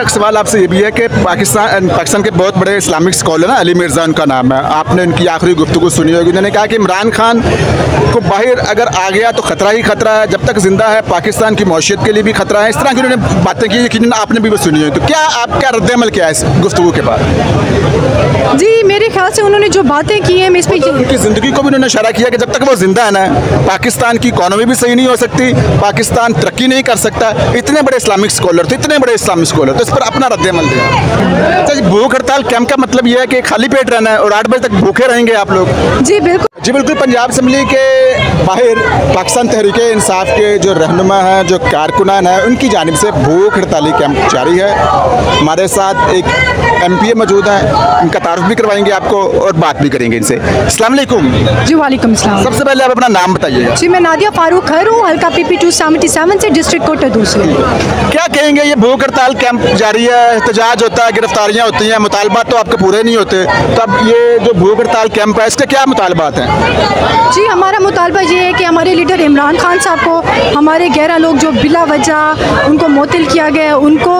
एक सवाल आपसे ये भी है कि पाकिस्तान पाकिस्तान के बहुत बड़े इस्लामिक स्कॉलर ना अली मिर्ज़ा उनका नाम है। आपने उनकी आखिरी गुफ्तु सुनी होगी। उन्होंने कहा कि इमरान खान को बाहर अगर आ गया तो ख़तरा ही ख़तरा है। जब तक ज़िंदा है पाकिस्तान की मौशियत के लिए भी ख़तरा है। इस तरह की उन्होंने बातें की यकीन आपने भी वो सुनी हुई तो क्या आप क्या रद्दमल किया है इस गुफ्तु के बाद? जी मेरे ख्याल से उन्होंने जो बातें की हैं मैं इस पर उनकी ज़िंदगी को भी उन्होंने इशारा किया कि जब तक वो ज़िंदा है ना पाकिस्तान की इकॉनमी भी सही नहीं हो सकती पाकिस्तान तरक्की नहीं कर सकता। इतने बड़े इस्लामिक स्कॉलर थे इतने बड़े इस्लामिक स्कॉलर तो इस पर अपना रद्दमल दिया। अच्छा जी भूख हड़ताल कैंप का मतलब ये है कि खाली पेट रहना है और आठ बजे तक भूखे रहेंगे आप लोग। जी बिल्कुल। जी बिल्कुल पंजाब असम्बली के बाहर पाकिस्तान तहरीक इंसाफ के जो रहनुमा हैं जो कारकुनान हैं उनकी जानब से भूख हड़ताली कैंप जारी है। हमारे साथ एक एम पी ए मौजूद हैं इनका तारुफ भी करवाएँगे आपको और बात भी करेंगे इनसे। अस्सलाम वालेकुम। जी वालेकुम सबसे पहले आप अपना नाम बताइए जी मैं नादिया फारूक खैर हूँ हल्का P P two seventy seven से डिस्ट्रिक्ट कोटा दूसरी। क्या कहेंगे ये भूख हड़ताल कैंप जारी है एहतजाज होता है गिरफ्तारियाँ होती हैं मुतालबात तो आपके पूरे नहीं होते। तो अब ये जो भूख हड़ताल कैंप है इसके क्या मुतालबात हैं? जी हमारा मुतालबा ये है कि हमारे लीडर इमरान खान साहब को हमारे ग्यारह लोग जो बिला वजह उनको मुतल किया गया है उनको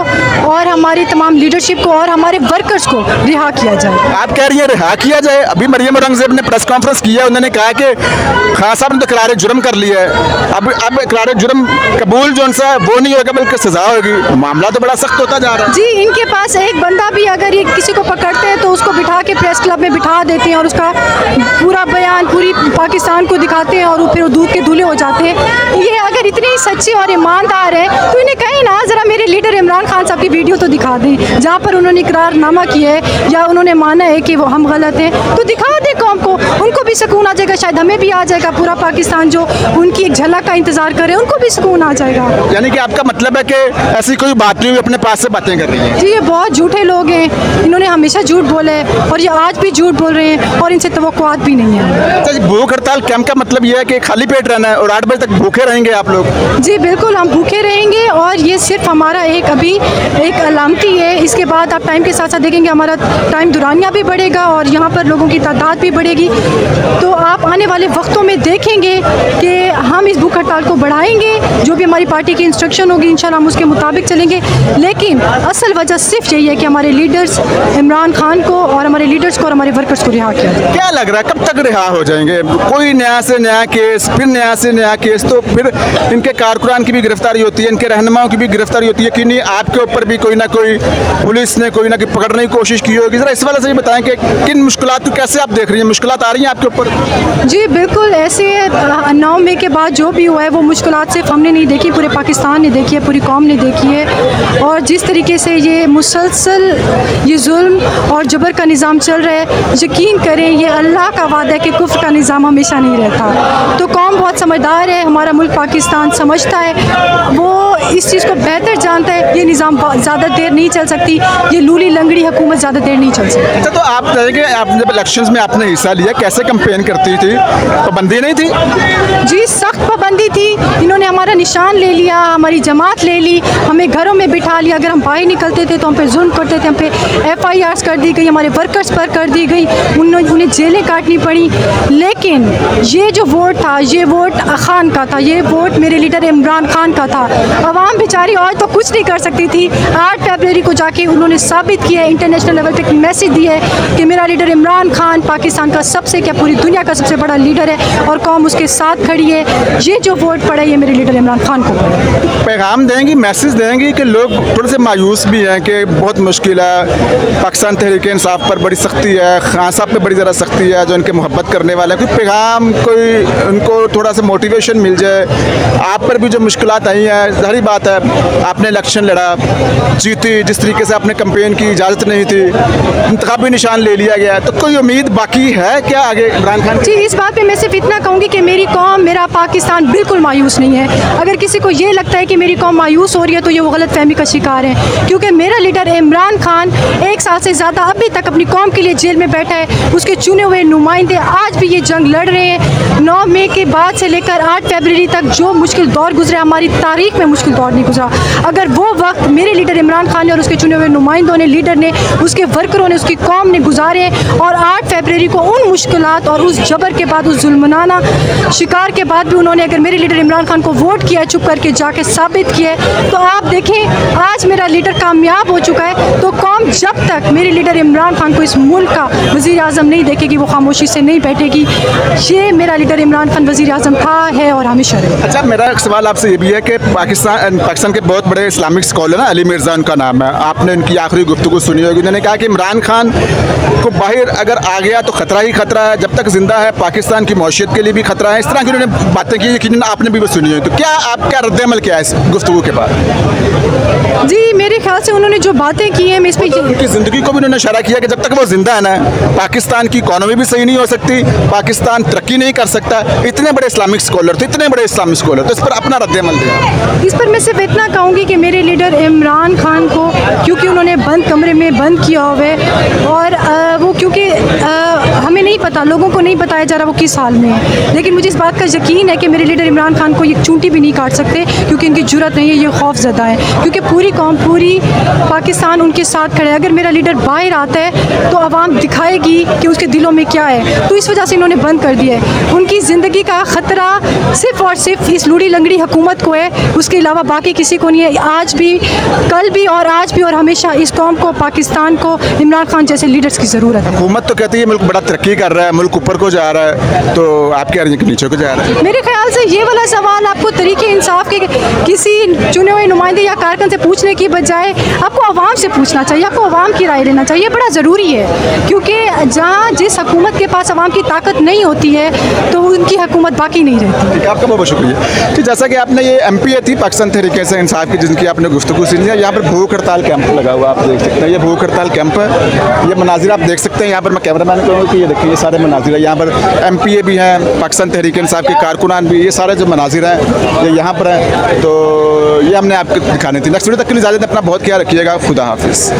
और हमारी तमाम लीडरशिप को और हमारे वर्कर्स को रिहा किया जाए। आप कह रही हैं रिहा किया जाए? अभी मरियम औरंगज़ेब ने प्रेस कॉन्फ्रेंस किया उन्होंने कहा कि खान साहब ने तो करार जुर्म कर लिया है। अब अब करार जुर्म कबूल जो सा है वो नहीं होगा बल्कि सजा होगी। मामला तो बड़ा सख्त होता जा रहा है। जी इनके पास एक बंदा भी अगर ये किसी को पकड़ते उसको बिठा के प्रेस क्लब में बिठा देते हैं और उसका पूरा बयान पूरी पाकिस्तान को दिखाते हैं और वो फिर वो दूध के धुले हो जाते हैं। ये अगर इतने ही सच्चे और ईमानदार है तो इन्हें कहीं ना ज़रा मेरे लीडर इमरान खान साहब की वीडियो तो दिखा दें जहाँ पर उन्होंने इकरारनामा किया है या उन्होंने माना है कि वो हम गलत हैं तो दिखा दें कौम को। उनको भी सुकून आ जाएगा शायद हमें भी आ जाएगा पूरा पाकिस्तान जो उनकी एक झलक का इंतज़ार करे उनको भी सुकून आ जाएगा। यानी कि आपका मतलब है कि ऐसी कोई बात नहीं हुई अपने पास से बातें कर रही है? जी ये बहुत झूठे लोग हैं इन्होंने हमेशा झूठ बोला है और ये आज भी झूठ बोल रहे हैं और इनसे तो भी नहीं है। अच्छा भूख हड़ताल कैंप का मतलब ये है कि खाली पेट रहना है और आठ बजे तक भूखे रहेंगे आप लोग? जी बिल्कुल हम भूखे रहेंगे और ये सिर्फ़ हमारा एक अभी एक अलामती है। इसके बाद आप टाइम के साथ साथ देखेंगे हमारा टाइम दुरानिया भी बढ़ेगा और यहाँ पर लोगों की तादाद भी बढ़ेगी। तो आप आने वाले वक्तों में देखेंगे कि हम इस भूख हड़ताल को बढ़ाएँगे जो भी हमारी पार्टी की इंस्ट्रक्शन होगी इन हम उसके मुताबिक चलेंगे। लेकिन असल वजह सिर्फ़ यही है कि हमारे लीडर्स इमरान खान को और हमारे लीडर्स को और हमारे वर्कर्स को रिहा किया। क्या लग रहा है कब तक रिहा हो जाएँगे? कोई नया से नया केस फिर नया से नया केस तो फिर इनके कारकुनान की भी गिरफ्तारी होती है इनके रहनुमाओं की भी गिरफ्तारी होती है कि नहीं? आपके ऊपर भी कोई ना कोई पुलिस ने कोई ना कोई पकड़ने की कोशिश की होगी। जरा इस वाले से भी बताएँ कि किन मुश्किल को कैसे आप देख रही हैं? मुश्किल आ रही हैं आपके ऊपर? जी बिल्कुल ऐसे नौ मई के बाद जो भी हुआ है वो मुश्किल सिर्फ़ हमने नहीं देखी पूरे पाकिस्तान ने देखी है पूरी कौम ने देखी है। और जिस तरीके से ये मुसलसल ये जुल्म और जबर का निज़ाम चल रहा है। यकीन करें ये अल्लाह का वादा है कि कुफ का निज़ाम हमेशा नहीं रहता। तो कौम बहुत समझदार है हमारा मुल्क पाकिस्तान समझता है। वो इस चीज़ को बेहतर जानता है ये निज़ाम ज़्यादा देर नहीं चल सकती ये लूली लंगड़ी हुकूमत ज़्यादा देर नहीं चल सकती। अच्छा तो आप कहेंगे आपने जब इलेक्शन में आपने हिस्सा लिया कैसे कंपेन करती थी? पाबंदी नहीं थी? जी सख्त पाबंदी थी। इन्होंने हमारा निशान ले लिया हमारी जमात ले ली हमें घरों में बिठा लिया। अगर हम बाहर निकलते थे तो हम पे जुल्म करते थे हम पे एफ़ आई आर कर दी गई हमारे वर्कर्स पर कर दी गई, उन्हें जेलें काटनी पड़ी। लेकिन ये जो वोट था, ये वोट खान का था, ये वोट मेरे लीडर इमरान खान का था। अवाम बेचारी और तो कुछ नहीं कर सकती थी। आठ फेबररी को जाके उन्होंने साबित किया है इंटरनेशनल लेवल पर एक मैसेज दिया है कि मेरा लीडर इमरान खान पाकिस्तान का सबसे, क्या पूरी दुनिया का सबसे बड़ा लीडर है और कौम उसके साथ खड़ी है। ये जो वोट पड़ा, ये मेरे लीडर इमरान खान को पैगाम देंगी मैसेज देंगी कि लोग थोड़े से मायूस भी हैं कि बहुत मुश्किल है, पाकिस्तान तहरीक इंसाफ पर बड़ी सख्ती है, खान साहब पर बड़ी ज़रा सख्ती है, जो उनके मोहब्बत करने वाले हैं। कोई पैगाम, कोई उनको थोड़ा सा मोटिवेशन मिल जाए। आप पर भी जो मुश्किल आई हैं सारी बात है, आपने इलेक्शन लड़ा, जीती, जिस तरीके से आपने कंपेन की, इजाज़त नहीं थी इंतबी निशान ले लिया गया तो कोई उम्मीद बाकी है क्या आगे इमरान खान जी, इस बात पर मैं सिर्फ़ इतना कहूँगी कि मेरी कौम, मेरा पाकिस्तान बिल्कुल मायूस नहीं है। अगर किसी को ये लगता है कि मेरी कौम मायूस हो रही है तो ये वो गलत फहमी का शिकार है। क्योंकि मेरा लीडर इमरान खान एक साल से ज़्यादा अभी तक अपनी कौम के लिए जेल में बैठा है। उसके चुने हुए नुमाइंदे आज भी ये जंग लड़ रहे हैं। नौ मई के बाद से लेकर आठ फरवरी तक जो मुश्किल दौर गुजरे, हमारी तारीख में मुश्किल दौर नहीं गुजरा। अगर वो वक्त मेरे लीडर इमरान खान ने और उसके चुने हुए नुमाइंदों ने, लीडर ने, उसके वर्करों ने, उसकी कौम ने गुजारे और आठ फरवरी को उन मुश्किल और उस जबर के बाद उस जुलमनाना शिकार के बाद भी उन्होंने अगर मेरे लीडर इमरान खान को वोट किया चुप करके जाके साबित किया तो आप देखें, आज मेरा लीडर कामयाब हो चुका है तो कौम जब तक मेरे लीडर इमरान खान को इस मुल्क का वज़ी अजम नहीं देखेगी, वो खामोशी से नहीं बैठेगी। ये मेरा लीडर इमरान खान वज़ी अजम था, है और हमेशा रहे अच्छा मेरा एक सवाल आपसे ये भी है कि पाकिस्तान पाकिस्तान के बहुत बड़े इस्लामिक स्कॉलर ना, अली मिर्ज़ा, उनका नाम है। आपने उनकी आखिरी गुफ्तु सुनी होगी, उन्होंने कहा कि इमरान खान को बाहर अगर आ गया तो ख़तरा ही खतरा है जब तक ज़िंदा है पाकिस्तान की मौशियत के लिए भी खतरा है। इस तरह की उन्होंने बातें की यकीन आपने भी सुनी हुई तो क्या आपका रद्दमल क्या है इस गुफ्तु के बाद? जी मेरे ख्याल से उन्होंने जो बातें की हैं मैं इस पर उनकी ज़िंदगी को भी उन्होंने इशारा किया कि जब तक वो ज़िंदा है ना पाकिस्तान की इकॉनमी भी सही नहीं हो सकती पाकिस्तान तरक्की नहीं कर सकता। इतने बड़े इस्लामिक स्कॉलर थे इतने बड़े इस्लामिक स्कॉलर तो इस पर अपना रद्दमल दिया इस पर मैं सिर्फ़ इतना कहूँगी कि मेरे लीडर इमरान खान को क्योंकि उन्होंने बंद कमरे में बंद किया हुआ है और वो क्योंकि हमें नहीं पता, लोगों को नहीं बताया जा रहा वो किस हाल में है। लेकिन मुझे इस बात का यकीन है कि मेरे लीडर इमरान खान को ये चूंटी भी नहीं काट सकते, क्योंकि इनकी ज़रूरत नहीं है, ये खौफ ज़्यादा है। क्योंकि पूरी कौम, पूरी पाकिस्तान उनके साथ खड़े अगर मेरा लीडर बाहर आता है तो आवाम दिखाएगी कि उसके दिलों में क्या है। तो इस वजह से इन्होंने बंद कर दिया है। उनकी ज़िंदगी का ख़तरा सिर्फ़ और सिर्फ़ इस लूड़ी लंगड़ी हुकूमत को है, उसके अलावा बाकी किसी को नहीं है। आज भी, कल भी और आज भी और हमेशा इस कौम को, पाकिस्तान को, इमरान खान जैसे लीडर्स की ज़रूरत है। हुकूमत तो कहती है, मुल्क बड़ा तरक्की कर रहा है मुल्क ऊपर को जा रहा है तो आप कह रहे हैं कि नीचे को जा रहा है। मेरे ख्याल से ये वाला सवाल आपको तरीके इंसाफ के किसी चुने हुए नुमाइंदे या कारकन से पूछने की बजाय आपको आवाम से पूछना चाहिए आपको आवाम की राय लेना चाहिए बड़ा ज़रूरी है। क्योंकि जहाँ जिस हुकूमत के पास आवाम की ताकत नहीं होती है तो उनकी हुकूमत बाकी नहीं रहती। आपका बहुत बहुत शुक्रिया। कि जैसा कि आपने ये एम थी पाकिस्तान तरीके से इंसाफ की जिनकी आपने गुफ्तु सुनी है यहाँ पर भूख हड़ताल कैंप लगा हुआ आप देख सकते हैं ये भूख हड़ताल कैंप है ये मनाजिर आप देख सकते हैं यहाँ पर मैं कैमरा मैन कहूँगा कि ये देखिए सारे मनाजिर है। यहाँ पर एम पी ए भी हैं, पाकिस्तान तहरीक साहब के कारकुनान भी, ये सारे जो मनाजिर हैं, ये यहाँ पर हैं। तो ये हमने आपको दिखाने थी। नेक्स्ट वीडियो तक के लिए इजाज़त, अपना बहुत ख्याल रखिएगा। खुदा हाफिज़।